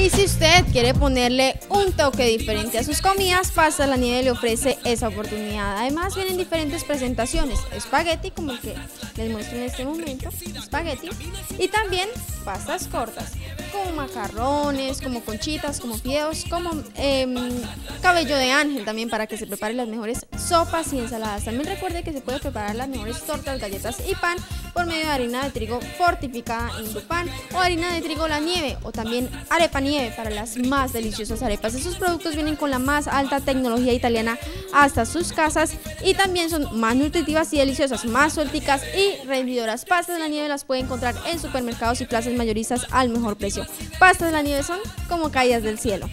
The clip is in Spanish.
Y si usted quiere ponerle un toque diferente a sus comidas, Pasta la Nieve le ofrece esa oportunidad. Además vienen diferentes presentaciones, espagueti como el que les muestro en este momento, espagueti, y también pastas cortas, como macarrones, como conchitas, como fideos, como em, cabello de ángel también para que se preparen las mejores sopas y ensaladas. También recuerde que se puede preparar las mejores tortas, galletas y pan por medio de harina de trigo fortificada en pan o harina de trigo la nieve o también arepa nieve para las más deliciosas arepas. Esos productos vienen con la más alta tecnología italiana hasta sus casas y también son más nutritivas y deliciosas, más suelticas y rendidoras. Pastas de la nieve las puede encontrar en supermercados y plazas mayoristas al mejor precio. Pastas de la nieve son como caídas del cielo.